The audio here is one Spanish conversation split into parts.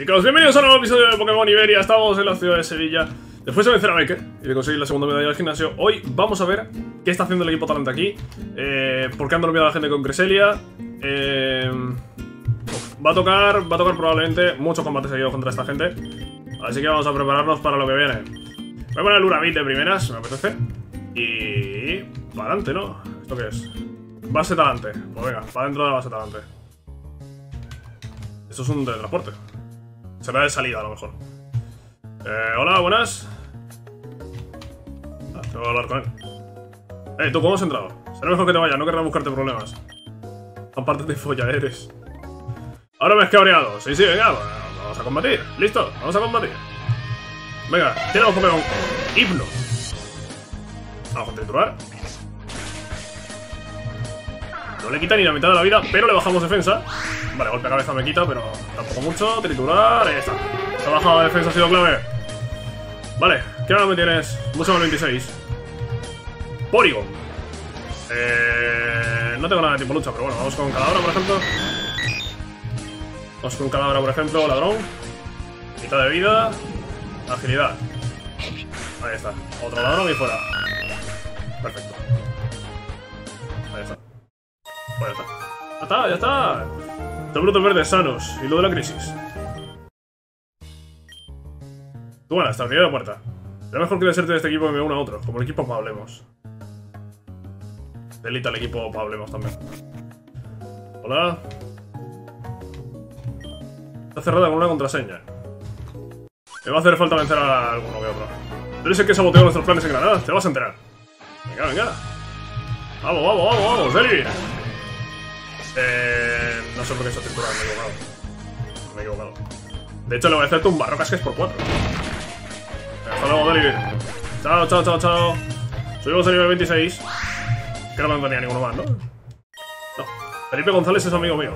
Chicos, bienvenidos a un nuevo episodio de Pokémon Iberia. Estamos en la ciudad de Sevilla. Después de vencer a Becker y de conseguir la segunda medalla del gimnasio, hoy vamos a ver qué está haciendo el equipo talante aquí, eh, por qué han dormido a la gente con Creselia. Eh, va a tocar, va a tocar probablemente muchos combates seguidos contra esta gente. Así que vamos a prepararnos para lo que viene. Voy a poner el Urabit de primeras, me apetece. Y... para adelante, ¿no? ¿Esto qué es? Base talante. Pues venga, para dentro de la base talante. Esto es un teletransporte. Será de salida, a lo mejor. Eh, hola, buenas. Ah, tengo que hablar con él. Eh, ¿tú cómo has entrado? Será mejor que te vayas, no querrás buscarte problemas. Aparte de folladeres. Ahora me has cabreado. Sí, sí, venga, vamos a combatir. ¿Listo? Vamos a combatir. Venga, tenemos Pokémon Hipno. Vamos a triturar. No le quita ni la mitad de la vida, pero le bajamos defensa. Vale, golpe a cabeza me quita, pero tampoco mucho. Triturar, ahí está. Se ha bajado la defensa, ha sido clave. Vale, ¿qué ahora me tienes? Mucho más 26. Porygon. Eh, no tengo nada de tiempo lucha, pero bueno, vamos con Cadabra, por ejemplo. Vamos con Cadabra, por ejemplo, ladrón. Mitad de vida. Agilidad. Ahí está. Otro ladrón y fuera. Perfecto. Ahí está. Pues ya está. ¡Ya está! ¡Ya está! Dos brutos verdes sanos. Y lo de la crisis. Tú buena, hasta la puerta. Será mejor que deserte de este equipo que me una a otro. Como el equipo Pablemos. Delita el equipo Pablemos también. Hola. Está cerrada con una contraseña. Me va a hacer falta vencer a alguno que otro. Tú eres el que saboteó nuestros planes en Granada. Te vas a enterar. Venga, venga. Vamos, vamos, vamos, vamos, Deli. Eh, no sé por qué está triturado, me he equivocado. Me he equivocado. De hecho, le voy a hacer tumbar rocas que es por 4. Hasta luego, Deli. Chao, chao, chao, chao. Subimos a nivel 26. Que no tenía ninguno más, ¿no? No. Felipe González es amigo mío.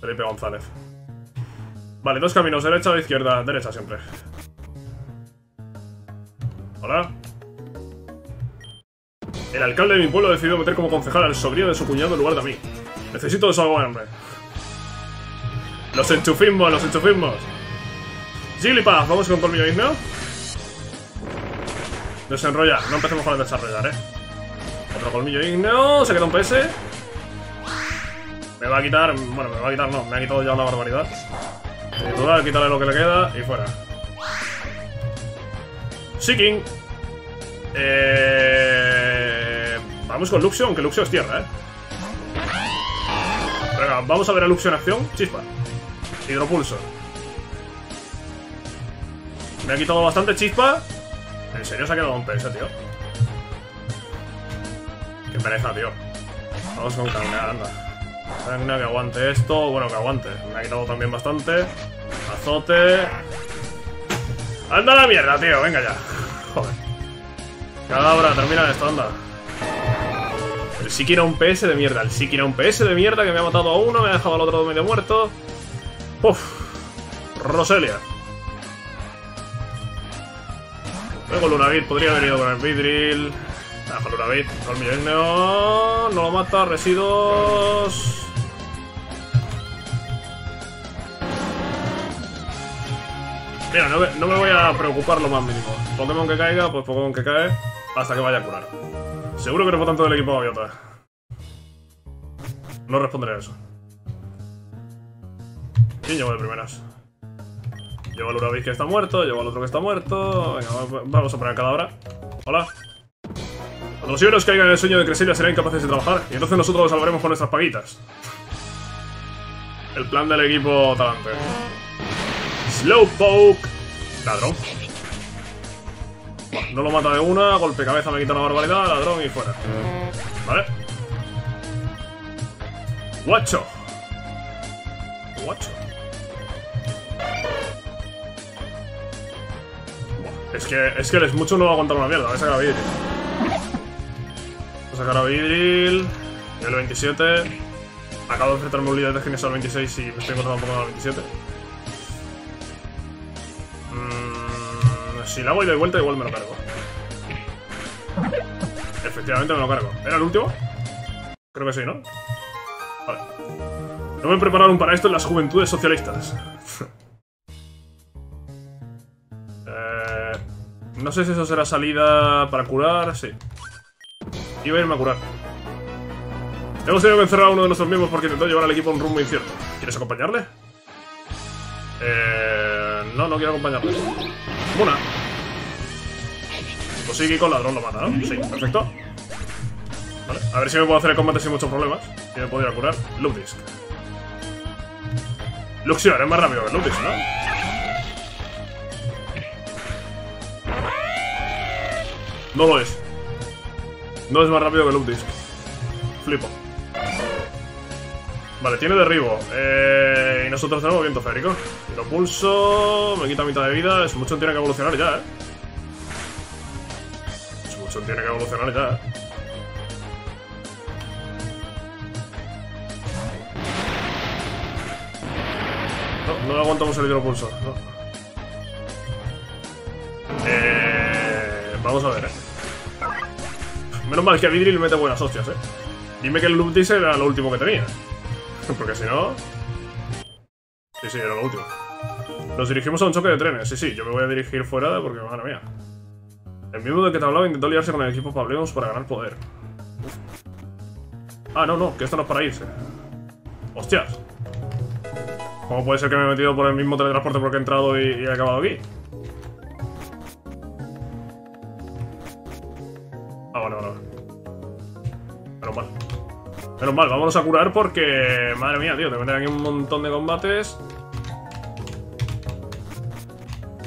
Felipe González. Vale, dos caminos, derecha o izquierda. Derecha siempre. Hola. El alcalde de mi pueblo decidió meter como concejal al sobrino de su cuñado en lugar de a mí. Necesito desahogarme. Los enchufismos, los enchufismos. Jigglypuff, vamos con colmillo igneo. Desenrollar, no empecemos con el desarrollar, eh. Otro colmillo igneo, se queda un PS. Me va a quitar, bueno, me va a quitar, no, me ha quitado ya una barbaridad. Triturar, quitarle lo que le queda y fuera. Seeking. Eh... Vamos con Luxio, aunque Luxio es tierra, ¿eh? Venga, vamos a ver a Luxio en acción. Chispa. Hidropulso. Me ha quitado bastante chispa. ¿En serio se ha quedado un PS, tío? Qué pereza, tío. Vamos con Cagna, anda. Cagna que aguante esto. Bueno, que aguante. Me ha quitado también bastante. Azote. Anda la mierda, tío. Venga ya. Joder. Cadabra, termina esto, anda. El Siki era un PS de mierda. El Siki era un PS de mierda que me ha matado a uno, me ha dejado al otro medio muerto. Uf. Roselia. Luego Lunavit podría haber ido con el Vidril. Ah, Lunavit. Colmillo igneo. No lo mata. Residuos. Mira, no me voy a preocupar lo más mínimo. Pokémon que caiga, pues Pokémon que cae hasta que vaya a curar. Seguro que fue tanto del equipo Gaviota. No responderé a eso. ¿Quién lleva de primeras? Llevo al Urabis que está muerto, llevo al otro que está muerto. Venga, vamos a poner cada hora. Hola. Cuando los iberos caigan en el sueño de Creselia serán incapaces de trabajar. Y entonces nosotros los salvaremos con nuestras paguitas. El plan del equipo talante. Slowpoke. Ladrón. Bueno, no lo mata de una, golpe cabeza me quita una barbaridad, ladrón y fuera. Vale. Guacho. Guacho. Es que, es que el mucho no va a aguantar una mierda. Voy a sacar a Vidril. Voy a sacar a Vidril. Nivel 27. Acabo de enfrentarme un líder de Genesis al 26 y me estoy encontrando un poco al 27. Si la hago y doy vuelta, igual me lo cargo. Efectivamente me lo cargo. ¿Era el último? Creo que sí, ¿no? Vale. No me prepararon para esto en las juventudes socialistas. eh, no sé si eso será salida para curar. Sí. Iba a irme a curar. Hemos tenido que encerrar a uno de nuestros miembros porque intentó llevar al equipo a un rumbo incierto. ¿Quieres acompañarle? Eh, no, no quiero acompañarle. Una. Pues con ladrón lo mata, ¿no? Sí, perfecto. Vale, a ver si me puedo hacer el combate sin muchos problemas. Y me puedo ir a curar. Loop Disc. Luxior es más rápido que Loop Disc, ¿no? No lo es. No es más rápido que Loop Disc. Flipo. Vale, tiene derribo. Eh, y nosotros tenemos viento férico. Lo pulso. Me quita mitad de vida. Es mucho tiene que evolucionar ya, eh. Mucho tiene que evolucionar ya. No, no aguantamos el hidropulso. No. Eh, vamos a ver, eh. Menos mal que a Vidri le mete buenas hostias, eh. Dime que el loop era lo último que tenía. Porque si no... Sí, sí, era lo último. Nos dirigimos a un choque de trenes. Sí, sí, yo me voy a dirigir fuera porque, madre mía. El miembro del que te hablaba intentó liarse con el equipo Pablemos para ganar poder. Ah, no, no, que esto no es para irse. Hostias. ¿Cómo puede ser que me he metido por el mismo teletransporte porque he entrado y, y he acabado aquí? Ah, vale, vale. Menos mal. Menos mal, vámonos a curar porque... Madre mía, tío, te meten aquí un montón de combates.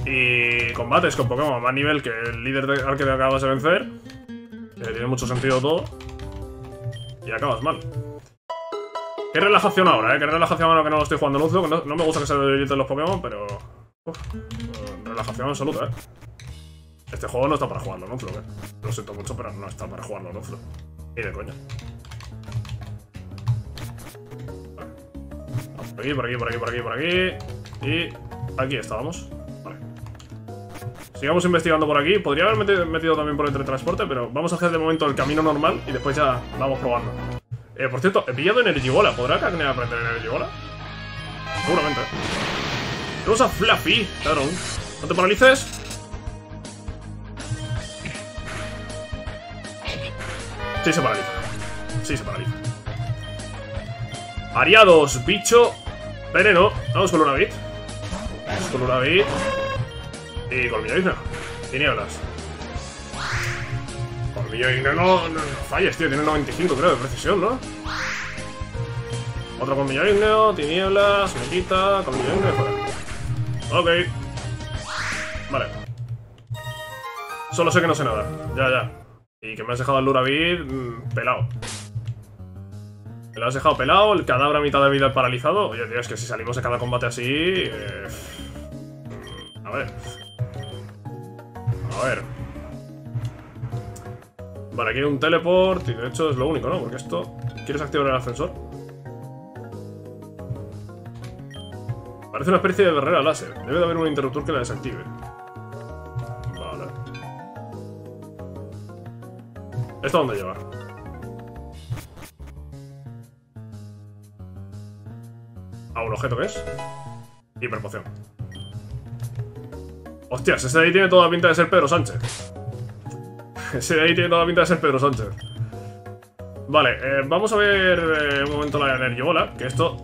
Y combates con Pokémon más nivel que el líder de, al que te acabas de vencer. Que tiene mucho sentido todo. Y acabas mal. Qué relajación ahora, eh. Qué relajación ahora que no lo estoy jugando Lucio. No, me gusta que se debiliten los Pokémon, pero... Uf, relajación absoluta, eh. Este juego no está para jugarlo, ¿no? Eh. Lo siento mucho, pero no está para jugarlo, ¿no? Ni de coña. Por aquí, por aquí, por aquí, por aquí, por aquí. Y aquí estábamos. Sigamos investigando por aquí. Podría haber metido, también por el teletransporte, pero vamos a hacer de momento el camino normal y después ya vamos probando. Eh, por cierto, he pillado Energy Bola. ¿Podrá Cacnea aprender Energy Bola? Seguramente. Tenemos a Fluffy, claro. No te paralices. Sí se paraliza. Sí se paraliza. Ariados, bicho. Veneno. Vamos con una bit. Vamos con una bit. Y colmillo igno. Tinieblas. Colmillo igno no, no, falles, tío. Tiene 95, creo, de precisión, ¿no? Otro colmillo igneo, tinieblas, me quita, colmillo igneo fuera. Ok. Vale. Solo sé que no sé nada. Ya, ya. Y que me has dejado el Luravid mmm, pelado. Me lo has dejado pelado, el cadáver a mitad de vida paralizado. Oye, tío, es que si salimos de cada combate así... Eh... A ver. A ver. Vale, aquí hay un teleport y de hecho es lo único, ¿no? Porque esto... ¿Quieres activar el ascensor? Parece una especie de barrera láser. Debe de haber un interruptor que la desactive. Vale. ¿Esto dónde lleva? ¿A un objeto que es? Hiperpoción. Hostias, ese de ahí tiene toda la pinta de ser Pedro Sánchez. ese de ahí tiene toda la pinta de ser Pedro Sánchez. Vale, eh, vamos a ver eh, un momento la Energy Bola, que esto...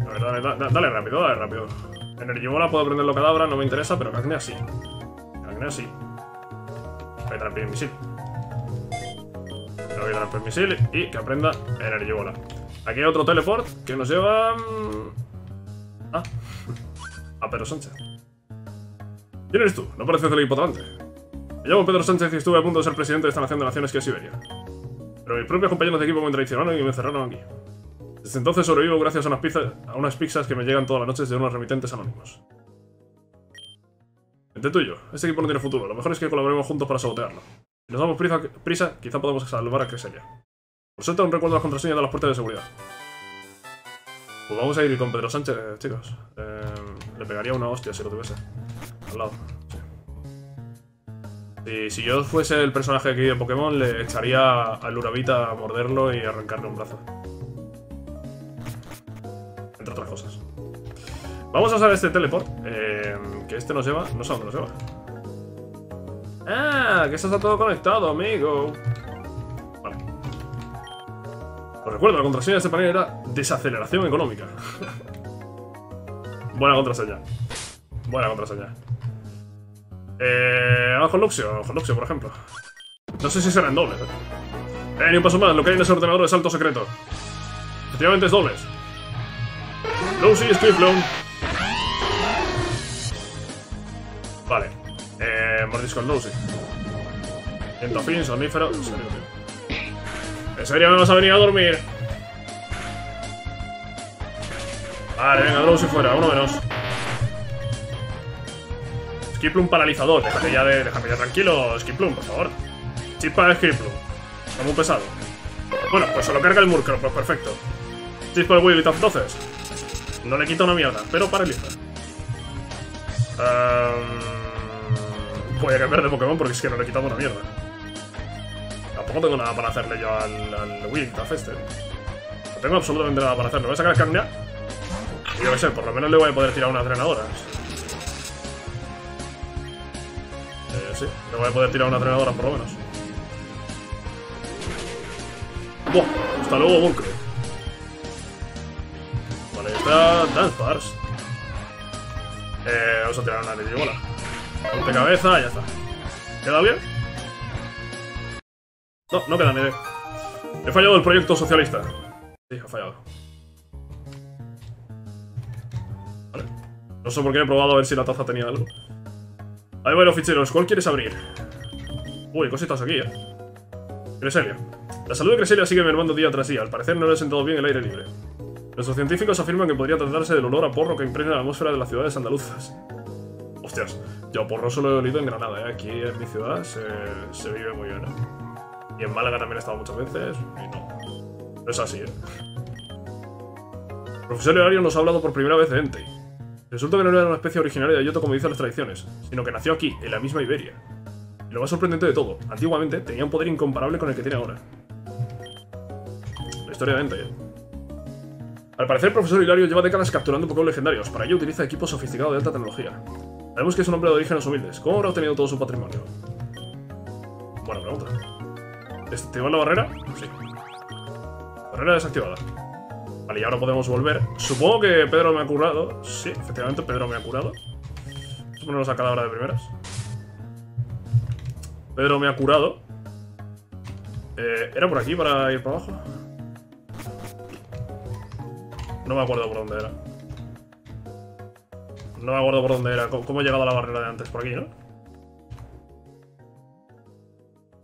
A ver, dale, dale, dale rápido, dale rápido. Energy Bola puedo prenderlo cadabra, no me interesa, pero Cacnea sí. Cacnea sí. Voy a el misil. Voy a misil y que aprenda Energy Bola. Aquí hay otro teleport que nos lleva... mm, Ah, a Pedro Sánchez. ¿Quién eres tú? No pareces del hipotante. Me llamo Pedro Sánchez y estuve a punto de ser presidente de esta nación de naciones que es Siberia. Pero mis propios compañeros de equipo me traicionaron y me encerraron aquí. Desde entonces sobrevivo gracias a unas, pizzas, a unas pizzas que me llegan todas las noches de unos remitentes anónimos. Entre tú y yo, este equipo no tiene futuro. Lo mejor es que colaboremos juntos para sabotearlo. Si nos damos prisa, prisa quizá podamos salvar a Creselia. Por suerte aún recuerdo las contraseñas de las puertas de seguridad. Pues vamos a ir con Pedro Sánchez, chicos. Eh, le pegaría una hostia si lo tuviese. Al lado. Sí. Y si yo fuese el personaje aquí de Pokémon, le echaría al Urabita a morderlo y arrancarle un brazo. Vamos a usar este teleport. Eh, que este nos lleva. No sé dónde nos lleva. Ah, que esto está todo conectado, amigo. Vale. Os recuerdo, la contraseña de este panel era desaceleración económica. Buena contraseña. Buena contraseña. Eh, vamos con Luxio, con Luxio, por ejemplo. No sé si serán dobles, eh. Eh, ni un paso más, lo que hay en ese ordenador es alto secreto. Efectivamente es dobles. Lucy, Squiflum. Vale. Eh, mordisco el Lucy. Viento fin, sonífero. En serio, tío. ¿En serio me vas a venir a dormir? Vale, venga, Lucy fuera, uno menos. Skiplum paralizador, déjame ya, de, déjame ya tranquilo, Skiplum, por favor. Chispa de Skiplum. Está muy pesado. Bueno, pues se lo carga el Murkrow, pues perfecto. Chispa de Wigglytuff entonces. No le quita una mierda, pero paraliza. Um, voy a cambiar de Pokémon porque es que no le he quitado una mierda. Tampoco tengo nada para hacerle yo al, al Wigglytuff este. No tengo absolutamente nada para hacerle. Voy a sacar el Cagna. Yo qué sé, por lo menos le voy a poder tirar unas drenadoras. Eh, sí, le voy a poder tirar una drenadora por lo menos. Buah, hasta luego, Bunkro. Vale, está Dance Eh, vamos a tirar una bola. Ponte cabeza, ya está. ¿Queda bien? No, no queda ni He fallado el proyecto socialista. Sí, ha fallado. No sé por qué he probado a ver si la taza tenía algo. Ahí bueno, ficheros. ¿Cuál quieres abrir? Uy, cositas aquí, eh. Creselia. La salud de Creselia sigue mermando día tras día. Al parecer no le ha sentado bien el aire libre. Nuestros científicos afirman que podría tratarse del olor a porro que impregna la atmósfera de las ciudades andaluzas. Hostias, yo porro solo he olido en Granada, ¿eh? Aquí en mi ciudad se, se vive muy bien, ¿eh? Y en Málaga también he estado muchas veces y no. No es así, ¿eh? El profesor Hilario nos ha hablado por primera vez de Entei. Resulta que no era una especie originaria de Yoto como dicen las tradiciones, sino que nació aquí, en la misma Iberia. Y lo más sorprendente de todo, antiguamente tenía un poder incomparable con el que tiene ahora. La historia de Entei, ¿eh? Al parecer, el profesor Hilario lleva décadas capturando Pokémon legendarios. Para ello utiliza equipos sofisticados de alta tecnología. Sabemos que es un hombre de orígenes humildes. ¿Cómo habrá obtenido todo su patrimonio? Buena pregunta. ¿Desactivar la barrera? Sí. Barrera desactivada. Vale, y ahora podemos volver. Supongo que Pedro me ha curado. Sí, efectivamente, Pedro me ha curado. Vamos a ponernos a cada de primeras. Pedro me ha curado. Eh, ¿Era por aquí para ir para abajo? No me acuerdo por dónde era. No me acuerdo por dónde era. ¿Cómo, he llegado a la barrera de antes? Por aquí, ¿no?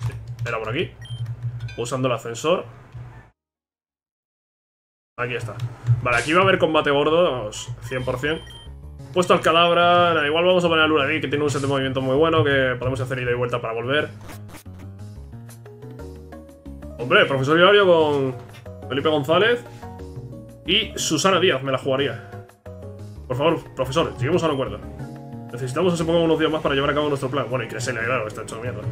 Sí, era por aquí. Usando el ascensor. Aquí está. Vale, aquí va a haber combate gordo, 100%. Puesto al Calabra, igual vamos a poner a Luradí, que tiene un set de movimiento muy bueno, que podemos hacer ida y vuelta para volver. Hombre, profesor Hilario con Felipe González. Y Susana Díaz me la jugaría. Por favor, profesor, lleguemos a un acuerdo. Necesitamos ese Pokémon unos días más para llevar a cabo nuestro plan. Bueno, y Creselia, claro, está hecho mierda.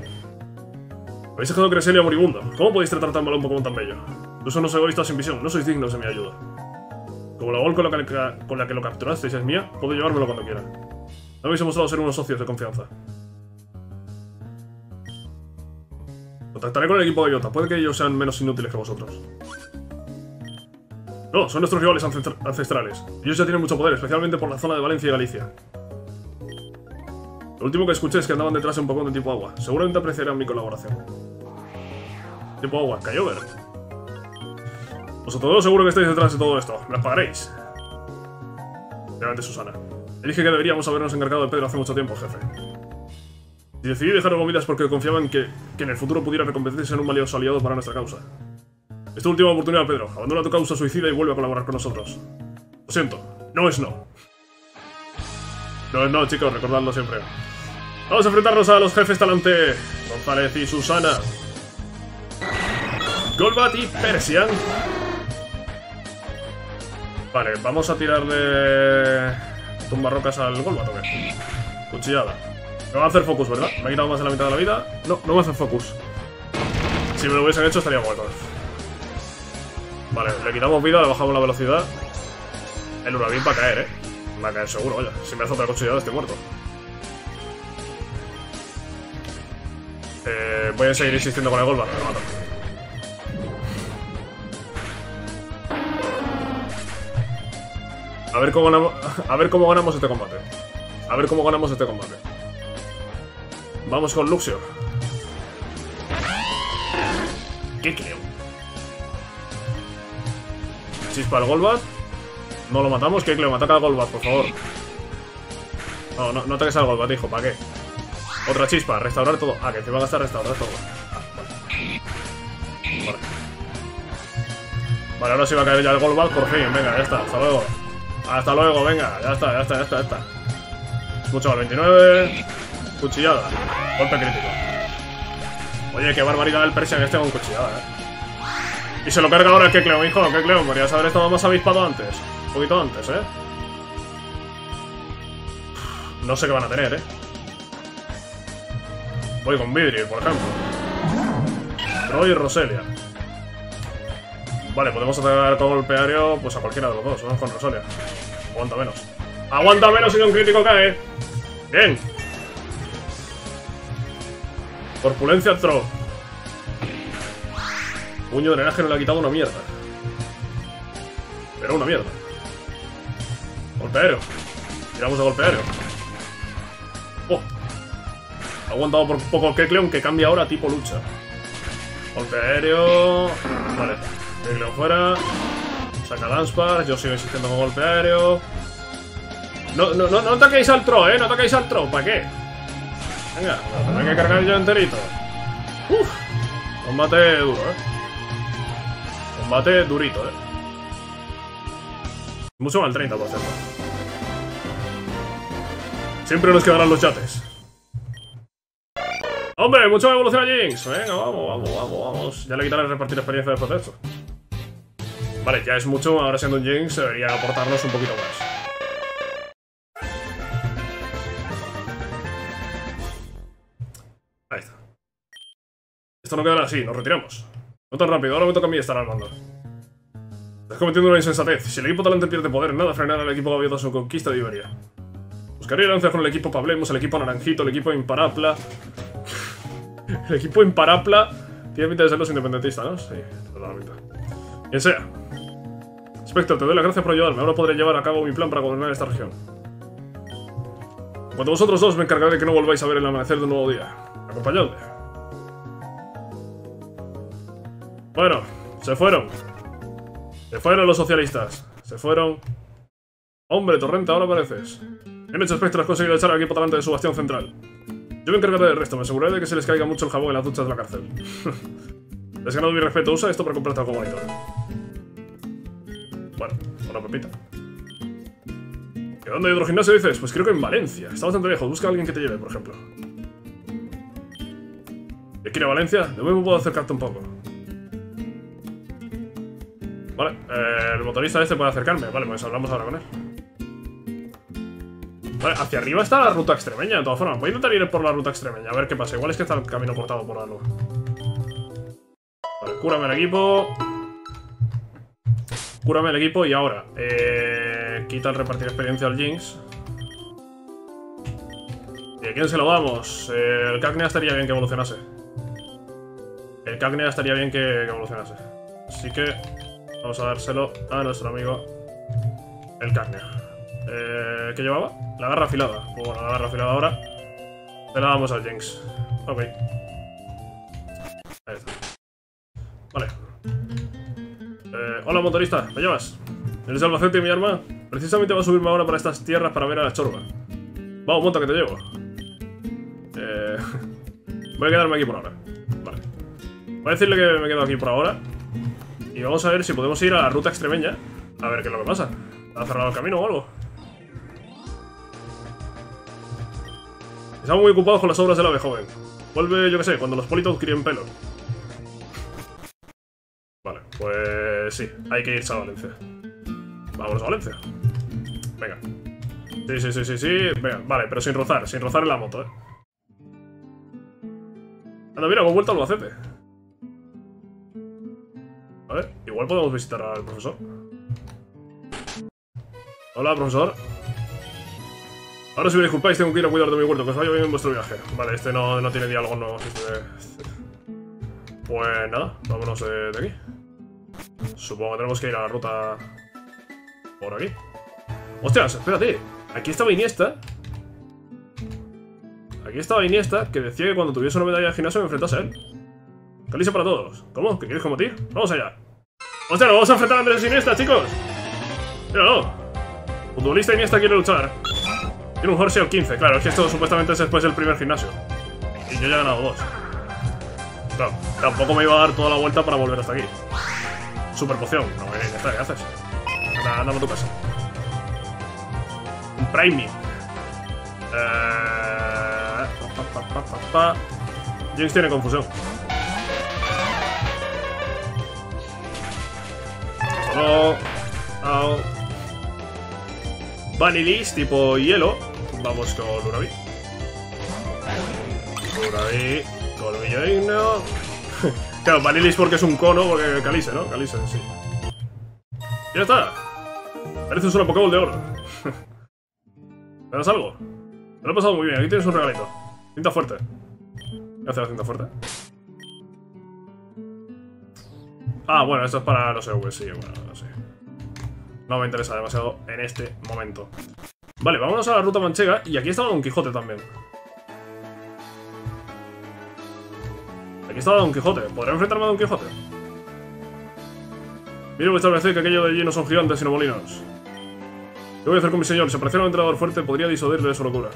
Habéis dejado Creselia moribundo. ¿Cómo podéis tratar tan mal a un Pokémon tan bello? No sois egoístas sin visión, no sois dignos de mi ayuda. Como la gol con la, que, con la que lo capturasteis es mía, puedo llevármelo cuando quiera. No habéis demostrado ser unos socios de confianza. Contactaré con el equipo de Iota. Puede que ellos sean menos inútiles que vosotros. No, son nuestros rivales ancestrales. Ellos ya tienen mucho poder, especialmente por la zona de Valencia y Galicia. Lo último que escuché es que andaban detrás de un Pokémon de tipo agua. Seguramente apreciarán mi colaboración. Tipo agua, Kyogre. Vosotros dos seguro que estáis detrás de todo esto. Me las pagaréis. Susana. Le dije que deberíamos habernos encargado de Pedro hace mucho tiempo, jefe. Y decidí dejar comidas porque confiaba en que, en el futuro pudiera recompensarse en un valioso aliado para nuestra causa. Esta última oportunidad, Pedro. Abandona tu causa suicida y vuelve a colaborar con nosotros. Lo siento, no es no. No es no, chicos, recordadlo siempre. Vamos a enfrentarnos a los jefes talante González y Susana. Golbat y Persian. Vale, vamos a tirarle tumbarrocas al Golbat, ¿o? Cuchillada. Me va a hacer focus, ¿verdad? Me ha quitado más de la mitad de la vida. No, no me hace focus. Si me lo hubiesen hecho estaría muerto. Vale, le quitamos vida, le bajamos la velocidad. El Urabin va a caer, ¿eh? Va a caer seguro, vaya. Si me hace otra cuchillada estoy muerto. Eh, voy a seguir insistiendo con el Golbat, me mato. A ver cómo ganamos, a ver cómo ganamos este combate. A ver cómo ganamos este combate. Vamos con Luxio. ¿Qué creo? Chispa al Golbat. No lo matamos. ¿Qué creo? Ataca al Golbat, por favor. No, no, no ataques al Golbat, hijo. ¿Para qué? Otra chispa. Restaurar todo. Ah, que te va a gastar restaurar todo. Ah, vale. Vale. Ahora sí va a caer ya el Golbat por fin. Venga, ya está. Hasta luego. Hasta luego, venga. Ya está, ya está, ya está, ya está. Al 29. Cuchillada. Golpe crítico. Oye, qué barbaridad el Persian este con cuchillada, eh. Y se lo carga ahora el Kecleon, hijo. Kecleon, podrías haber estado más avispado antes. Un poquito antes, eh. No sé qué van a tener, eh. Voy con Vidri, por ejemplo. Roy y Roselia. Vale, podemos atacar con golpe aéreo pues a cualquiera de los dos. Vamos con Roselia. Aguanta menos. ¡Aguanta menos y un crítico cae! ¡Bien! Corpulencia Throw. Puño de drenaje no le ha quitado una mierda. Pero una mierda. Golpe aéreo. Tiramos de golpe aéreo. Oh. Ha aguantado por poco el que cambia ahora a tipo lucha. Golpe aéreo. Vale. Kecleon fuera. Saca Danspar. Yo sigo insistiendo con golpe aéreo. No, no, no, no ataquéis al Tro, eh. No ataquéis al Tro. ¿Para qué? Venga, lo tendré que cargar yo enterito. Uf. Combate duro, eh. Combate durito, eh. Mucho mal 30, por cierto. Siempre nos quedarán los yates. ¡Hombre! ¡Mucho más evolución a Jinx! Venga, vamos, vamos, vamos, vamos. Ya le quitaré repartir experiencia después de esto. Vale, ya es mucho. Ahora siendo un Jinx debería aportarnos un poquito más. Ahí está. Esto no quedará así, nos retiramos. No tan rápido, ahora me toca a mí estar al mando. Estás cometiendo una insensatez. Si el equipo talente pierde poder, nada frenará al equipo gavioto su conquista de Iberia. Buscaría alianzas con el equipo Pablemos, el equipo Naranjito, el equipo Imparapla. el equipo Imparapla tiene pinta de ser los independentistas, ¿no? Sí, pinta. Quien sea. Spectre, te doy las gracias por ayudarme. Ahora podré llevar a cabo mi plan para gobernar esta región. Cuando vosotros dos me encargaré de que no volváis a ver el amanecer de un nuevo día. Acompañadme. Bueno, se fueron. Se fueron los socialistas. Se fueron. Hombre, Torrente, ahora apareces. En hecho, Spectre has conseguido echar al equipo delante de su bastión central. Yo me encargaré del resto, me aseguraré de que se les caiga mucho el jabón en las duchas de la cárcel. Les ganado mi respeto, usa esto para comprarte algo bonito. Bueno, una pepita. ¿Y dónde hay otro gimnasio dices? Pues creo que en Valencia. Está bastante lejos, busca a alguien que te lleve, por ejemplo. ¿Quieres ir a Valencia? De nuevo puedo acercarte un poco. Vale, eh, el motorista este puede acercarme. Vale, pues hablamos ahora con él. Vale, hacia arriba está la ruta extremeña, de todas formas. Voy a intentar ir por la ruta extremeña, a ver qué pasa. Igual es que está el camino cortado por algo. Vale, cúrame el equipo. Cúrame el equipo y ahora. Eh, quita el repartir experiencia al Jinx. ¿Y a quién se lo damos? Eh, el Cacnea estaría bien que evolucionase. El Cacnea estaría bien que, evolucionase. Así que vamos a dárselo a nuestro amigo el Cacnea. Eh, ¿Qué llevaba? La garra afilada. Pues bueno, la garra afilada ahora. Se la damos al Jinx. Ok. Hola, motorista. ¿Me llevas? ¿Eres Albacete y mi arma? Precisamente va a subirme ahora para estas tierras para ver a la chorba. Vamos, monta que te llevo. Eh, voy a quedarme aquí por ahora. Vale. Voy a decirle que me quedo aquí por ahora. Y vamos a ver si podemos ir a la ruta extremeña. A ver qué es lo que pasa. ¿Ha cerrado el camino o algo? Estamos muy ocupados con las obras del ave joven. Vuelve, yo que sé, cuando los politos críen pelo. Vale, pues sí, hay que irse a Valencia. Vámonos a Valencia. Venga. Sí, sí, sí, sí, sí. Venga, vale, pero sin rozar, sin rozar en la moto, eh. Anda, mira, hemos vuelto al Albacete. Vale, igual podemos visitar al profesor. Hola, profesor. Ahora si me disculpáis, tengo que ir a cuidar de mi huerto, que os vaya bien en vuestro viaje. Vale, este no, no tiene diálogo nuevo. Este... Pues nada, vámonos de, de aquí. Supongo que tenemos que ir a la ruta... Por aquí. ¡Hostias! Espérate. Aquí estaba Iniesta. Aquí estaba Iniesta, que decía que cuando tuviese una medalla de gimnasio me enfrentase a él. Calicia para todos. ¿Cómo? ¿Que quieres combatir? Vamos allá. ¡Hostia, nos vamos a enfrentar a Andrés Iniesta, chicos! Míralo. Futbolista Iniesta quiere luchar. Tiene un Horsey al 15. Claro, es que esto supuestamente es después del primer gimnasio. Y yo ya he ganado dos. Claro, tampoco me iba a dar toda la vuelta para volver hasta aquí. Super poción. No, ya está, ¿qué haces? Anda, a tu casa. Un Prime. Eh... Pa, pa, pa, Jinx tiene confusión. Solo... Au. Vanilis tipo hielo. Vamos con Lurabi. Lurabi. Colmillo digno. Claro, Vanilis porque es un cono, porque Calice, ¿no? Calice, sí. Ya está. Parece solo Pokéball de oro. ¿Me das algo? Me lo he pasado muy bien. Aquí tienes un regalito. Cinta fuerte. ¿Qué hace la cinta fuerte? Ah, bueno, esto es para los EV, sí, bueno, no sé. No me interesa demasiado en este momento. Vale, vámonos a la ruta manchega. Y aquí estaba Don Quijote también. Aquí estaba Don Quijote. ¿Podré enfrentarme a Don Quijote? Mira vuestra vez que aquello de allí no son gigantes sino molinos. ¿Qué voy a hacer con mi señor? Si apareciera un entrenador fuerte, podría disuadirle de su locura.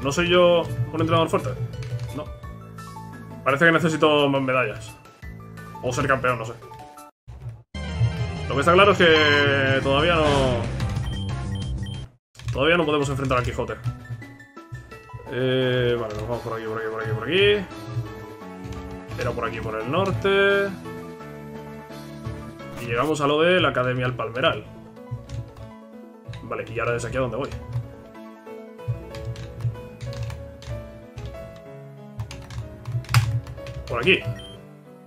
¿No soy yo un entrenador fuerte? No. Parece que necesito más medallas. O ser campeón, no sé. Lo que está claro es que todavía no... Todavía no podemos enfrentar al Quijote. Eh, vale, nos vamos por aquí, por aquí, por aquí, por aquí. Era por aquí, por el norte. Y llegamos a lo de la Academia El Palmeral. Vale, y ahora desde aquí a dónde voy. Por aquí.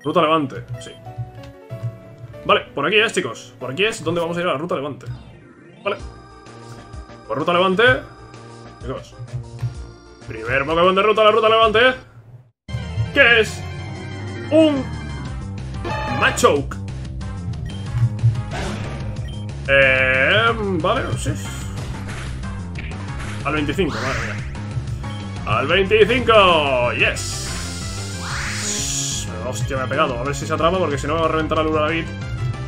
Ruta Levante, sí. Vale, por aquí es, chicos. Por aquí es donde vamos a ir a la Ruta Levante. Vale. Por Ruta Levante... Chicos. Primer Pokémon de ruta la Ruta Levante. ¿Qué es? Un... Machoke. Eh... Vale, sí. Al 25, madre mía. Al 25, yes. Hostia, me ha pegado. A ver si se atrapa, porque si no me va a reventar la luna David.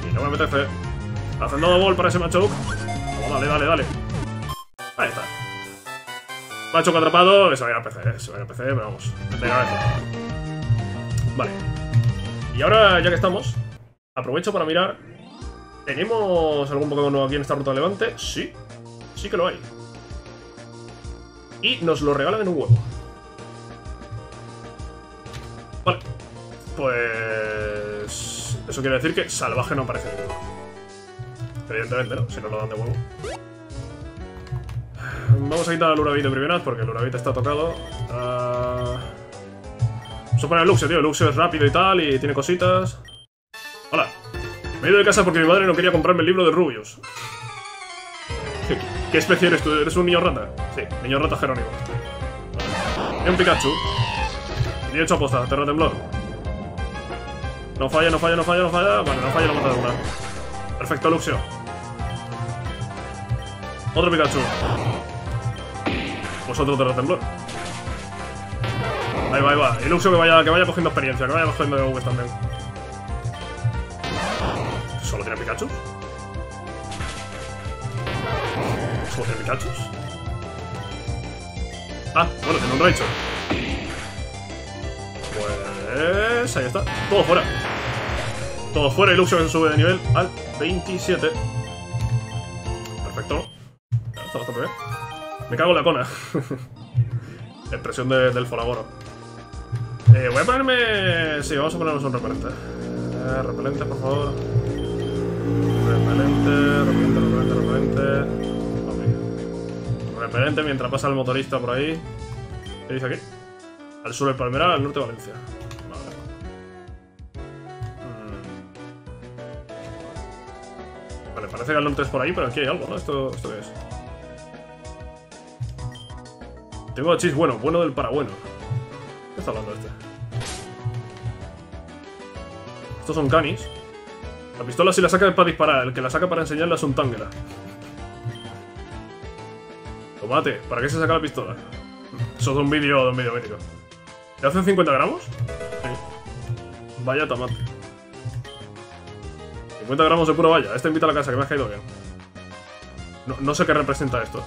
Y no me apetece. Haciendo ball para ese Machoke. Oh, dale, dale, dale. Ahí está. Machoke atrapado. Eso vaya a PC, eso vaya a PC, pero vamos. Venga, Vale. Y ahora, ya que estamos, aprovecho para mirar. ¿Tenemos algún Pokémon nuevo aquí en esta ruta de levante? Sí. Sí que lo hay. Y nos lo regalan en un huevo. Vale. Pues... Eso quiere decir que salvaje no aparece ninguno. Evidentemente, ¿no? Si no lo dan de huevo. Vamos a quitar al Urabite primero, porque el Urabite está tocado. Uh... Poner a Luxio, tío. Luxio es rápido y tal, y tiene cositas. Hola. Me he ido de casa porque mi madre no quería comprarme el libro de Rubius. ¿Qué, especie eres tú? ¿Eres un niño rata? Sí, niño rata Jerónimo. Y un Pikachu. Y hecho aposta, Terra Temblor. No falla, no falla, no falla, no falla. Vale, no falla, lo mata de una. Perfecto, Luxio. Otro Pikachu. Pues otro Terra Temblor. Ahí va, ahí va. Que vaya, que vaya cogiendo experiencia, que vaya cogiendo Vs también. ¿Solo tiene Pikachu? ¿Solo tiene Pikachu? Ah, bueno, tiene un Raichu. Pues... ahí está. Todo fuera. Todo fuera y Luxio se sube de nivel al 27. Perfecto. Está bastante bien. Me cago en la cona. Expresión de, del Folagoro. Eh, voy a ponerme... Sí, vamos a ponernos un repelente. Eh, repelente, por favor. Repelente, repelente, repelente, repelente. Repelente mientras pasa el motorista por ahí. ¿Qué dice aquí? Al sur del Palmeral, al norte de Valencia. Vale, parece que el norte es por ahí, pero aquí hay algo, ¿no? ¿Esto, esto es? Tengo Chis bueno, bueno del para bueno. ¿Qué está hablando este? Estos son canis. La pistola si la saca para disparar, el que la saca para enseñarla es un Tangela. Tomate, ¿para qué se saca la pistola? Eso es un vídeo de un vídeo médico. ¿Te hacen 50 gramos? Sí. Vaya tomate. 50 gramos de puro vaya. Este invita a la casa, que me ha caído bien. No, no sé qué representa esto.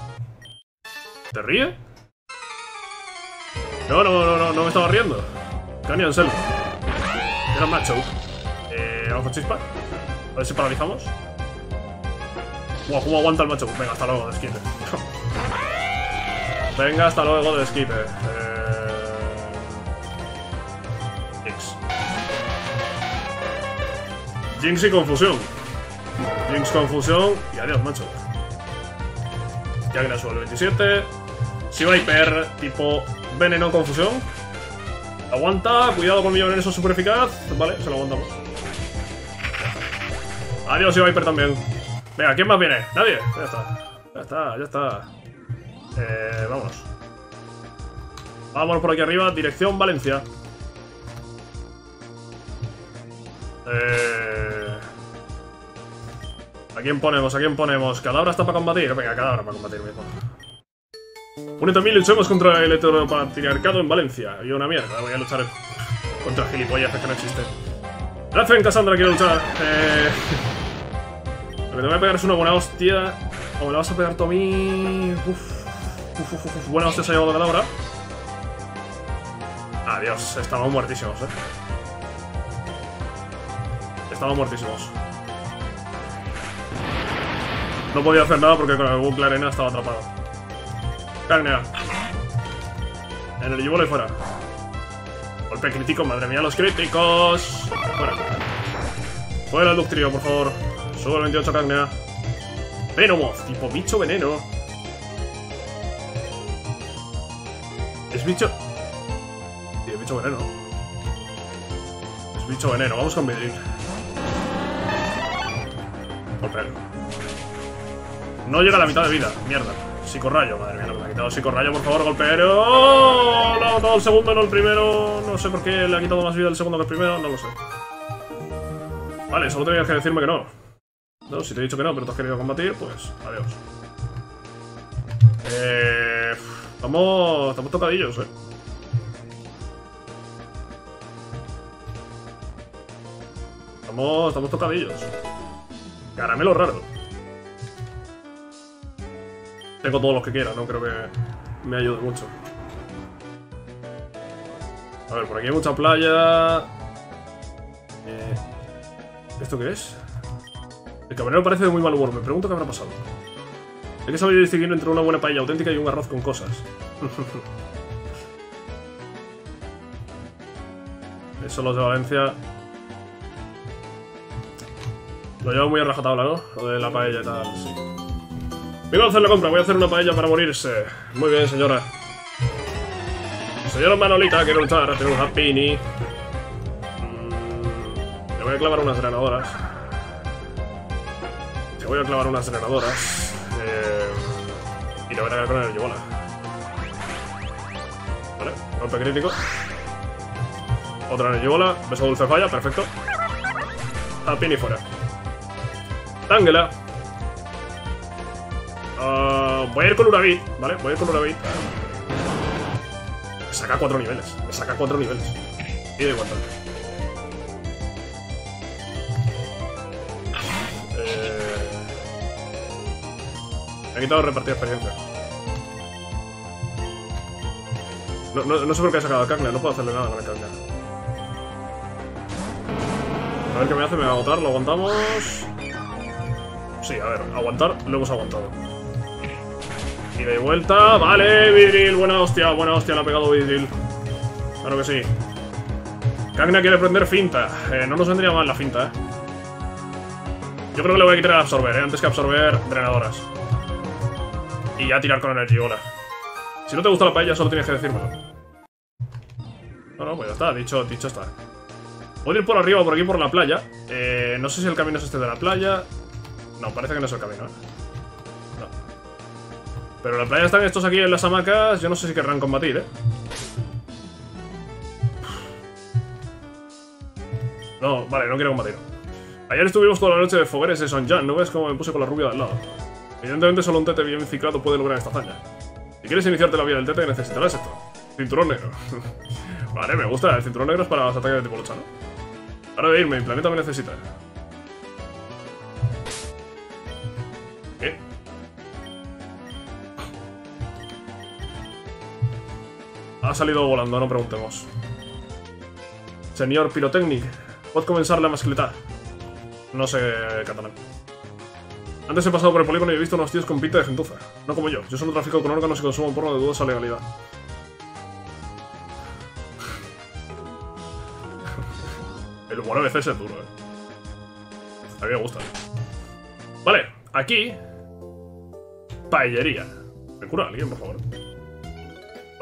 ¿Te ríe? No, no, no, no, no me estaba riendo. Cani Anselmo. Era macho. Eh, vamos a chispa. A ver si paralizamos. Guau, ¿cómo aguanta el macho? Venga, hasta luego, desquite. Venga, hasta luego, desquite. Eh... Jinx. Jinx y confusión. Jinx, confusión y adiós, macho. Ya viene suelo 27. Si Viper, tipo veneno, confusión. Aguanta, cuidado con mi veneno, eso super eficaz. Vale, se lo aguantamos. Adiós, y Viper también. Venga, ¿quién más viene? Nadie. Ya está. Ya está, ya está. Eh, vámonos. Vámonos por aquí arriba, dirección Valencia. Eh... ¿A quién ponemos? ¿A quién ponemos? ¿Cadabra está para combatir? Venga, Cadabra para combatir mismo. Únete a mí, luchemos contra el heteropatriarcado en Valencia. Y una mierda, voy a luchar contra gilipollas que no existen. Rafen Cassandra quiero luchar. Eh... Lo que te voy a pegar es una buena hostia. O me la vas a pegar tú a mí. Uf. Uf, uf, uf. Buena hostia se ha llevado Cadabra. Adiós, estamos muertísimos, eh. Estamos muertísimos. No podía hacer nada porque con el bucle arena estaba atrapado. Cagnea. Energy Ball y fuera. Golpe crítico, madre mía, los críticos. Fuera. Fuera el Ductrio, por favor. Sube el 28 Cagnea. Venomoth, tipo bicho veneno. Es bicho. Sí, es bicho veneno. Es bicho veneno. Vamos con Vidril. Golpear. No llega a la mitad de vida. Mierda. Psicorrayo, madre mía, no me ha quitado psicorrayo, por favor, golpeero. ¡Oh! Le ha matado el segundo, no el primero. No sé por qué le ha quitado más vida el segundo que el primero, no lo sé. Vale, solo tenías que decirme que no. No, si te he dicho que no, pero tú has querido combatir, pues adiós. Eh. Estamos. Estamos tocadillos, eh. Estamos. Estamos tocadillos. Caramelo raro. Tengo todos los que quiera, no creo que me ayude mucho. A ver, por aquí hay mucha playa. Eh, ¿Esto qué es? El camarero parece de muy mal humor. Me pregunto qué habrá pasado. Hay que saber distinguir entre una buena paella auténtica y un arroz con cosas. Eso los de Valencia... Lo llevo muy a rajatabla, ¿no? Lo de la paella y tal, sí. Vengo a hacer la compra, voy a hacer una paella para morirse. Muy bien, señora. Señora Manolita, quiero luchar, tenemos a Pini. Mm, le voy a clavar unas drenadoras. Le voy a clavar unas drenadoras. Eh, y le voy a cargar con el Yobola. Vale, golpe crítico. Otra en el Yobola, beso dulce falla, perfecto. A Pini fuera. Tangela. Voy a ir con Urabit, ¿vale? Voy a ir con Urabit. Me saca cuatro niveles. Me saca cuatro niveles. Y de igualdad. Eh... Me quitado repartir experiencia. No, sé por qué ha sacado a Cagna, no puedo hacerle nada con el Cagna. A ver qué me hace, me va a agotar, lo aguantamos. Sí, a ver, aguantar, lo hemos aguantado. Y de vuelta, vale, Vidril, buena hostia, buena hostia, le ha pegado Vidril. Claro que sí. Cagna quiere prender finta. Eh, no nos vendría mal la finta, eh. Yo creo que le voy a quitar el absorber, eh, antes que absorber drenadoras. Y ya tirar con energiola. Si no te gusta la paella, solo tienes que decírmelo. No, no, pues ya está, dicho, dicho está. A ir por arriba por aquí por la playa. Eh, no sé si el camino es este de la playa. No, parece que no es el camino, ¿eh? Pero la playa están estos aquí en las hamacas, yo no sé si querrán combatir, ¿eh? No, vale, no quiero combatir. Ayer estuvimos toda la noche de fogueres de San Jan, ¿no ves cómo me puse con la rubia del lado? Evidentemente solo un tete bien ciclado puede lograr esta hazaña. Si quieres iniciarte la vía del tete necesitarás esto. Cinturón negro. vale, me gusta. El cinturón negro es para los ataques de tipo lucha, ¿no? Ahora de irme, mi planeta me necesita. Ha salido volando, no preguntemos. Señor Pirotecnic, ¿puedo comenzar la mascleta? No sé catalán. Antes he pasado por el polígono y he visto unos tíos con pinta de gentuza. No como yo, yo solo trafico con órganos y consumo porno de dudosa legalidad. el humor a veces es duro, eh. A mí me gusta. Vale, aquí... Paellería. ¿Me cura alguien, por favor?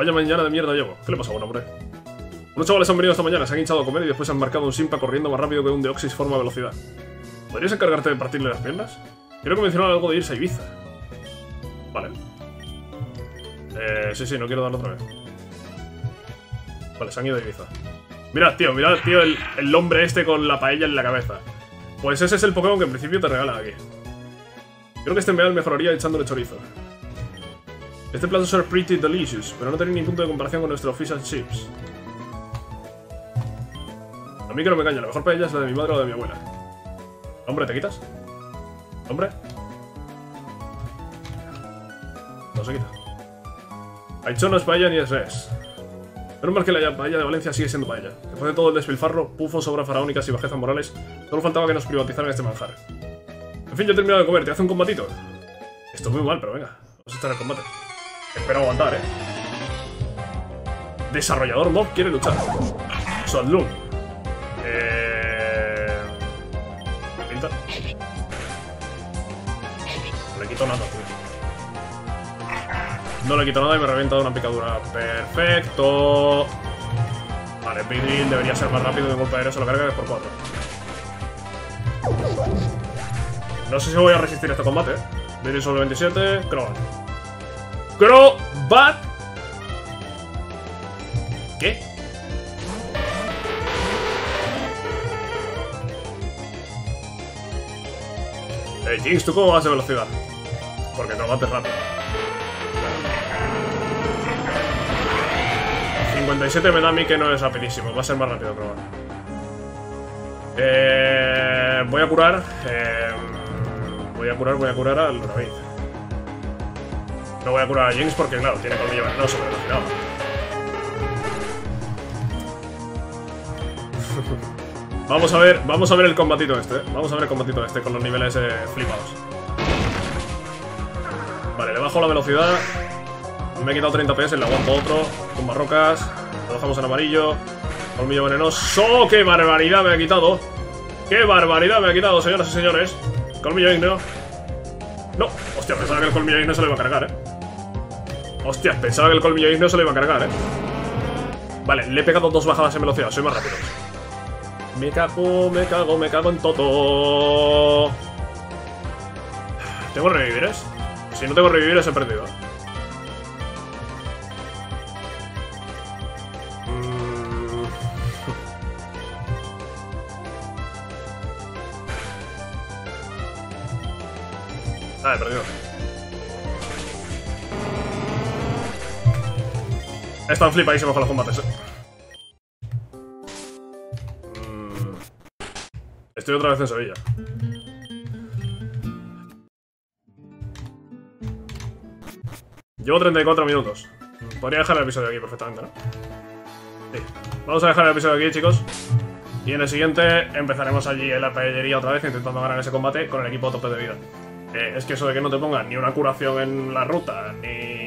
Vaya mañana de mierda llevo. ¿Qué le pasa a un hombre? Unos chavales han venido esta mañana, se han hinchado a comer y después han marcado un simpa corriendo más rápido que un deoxys forma velocidad. ¿Podrías encargarte de partirle las piernas? Creo que mencionaron algo de irse a Ibiza. Vale. Eh, sí, sí, no quiero darlo otra vez. Vale, se han ido a Ibiza. Mirad, tío, mirad, tío, el, el hombre este con la paella en la cabeza. Pues ese es el Pokémon que en principio te regalan aquí. Creo que este meal mejoraría echándole chorizo. Este plato es pretty delicious, pero no tiene ni punto de comparación con nuestro fish and chips. A mí que no me caña, la mejor paella es la de mi madre o de mi abuela. Hombre, ¿te quitas? Hombre. No se quita. Aicho no es paella ni es res. Menos mal que la paella de Valencia sigue siendo paella. Después de todo el despilfarro, pufos, obras faraónicas y bajezas morales, solo faltaba que nos privatizaran este manjar. En fin, ya he terminado de comer. ¿Te hace un combatito? Esto es muy mal, pero venga. Vamos a estar el combate. Espero aguantar, ¿eh? Desarrollador mob quiere luchar. Sodlum. Eh... ¿Me pinta? No le quito nada, tío. No le quito nada y me revienta de una picadura. Perfecto. Vale, Pidril debería ser más rápido de golpe aéreo, se lo carga por 4. No sé si voy a resistir este combate. Pidril sobre 27, Crobat. Crobat. ¿Qué? Eh, Jinx, ¿tú cómo vas de velocidad? Porque Crobat es rápido. 57 me da a mí que no es rapidísimo, va a ser más rápido, Crobat. Eh, voy a curar. Eh, voy a curar, voy a curar al David. No voy a curar a Jinx porque, claro, tiene colmillo venenoso, pero cuidado. Vamos a ver, vamos a ver el combatito este, ¿eh? Vamos a ver el combatito este con los niveles eh, flipados. Vale, le bajo la velocidad. Me he quitado 30 PS, le aguanto otro. Con barrocas. Lo dejamos en amarillo. Colmillo venenoso. ¡Qué barbaridad me ha quitado! ¡Qué barbaridad me ha quitado, señoras y señores! Colmillo igneo. No, hostia, pensaba que el colmillo igneo se lo iba a cargar, eh. Hostia, pensaba que el colmillo igneo se lo iba a cargar, eh. Vale, le he pegado dos bajadas en velocidad, soy más rápido. Me cago, me cago, me cago en todo. ¿Tengo revivires? Si no tengo revivires he perdido. Mm. Ah, he perdido. Están flipadísimos con los combates, eh. Mm. Estoy otra vez en Sevilla. Llevo 34 minutos. Podría dejar el episodio aquí perfectamente, ¿no? Sí. Vamos a dejar el episodio aquí, chicos. Y en el siguiente empezaremos allí en la paellería otra vez intentando ganar ese combate con el equipo a tope de vida. Eh, es que eso de que no te pongan ni una curación en la ruta, ni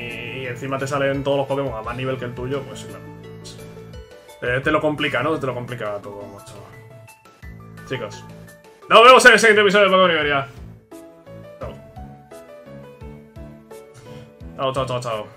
encima te salen todos los Pokémon a más nivel que el tuyo, pues claro. Eh, te lo complica, ¿no? Te lo complica todo mucho. Chicos. Nos vemos en el siguiente episodio de Pokémon Iberia. Chao. Chao, chao, chao, chao.